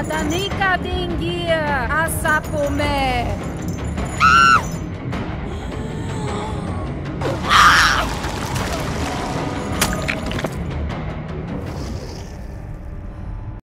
Adanika dingia asapome.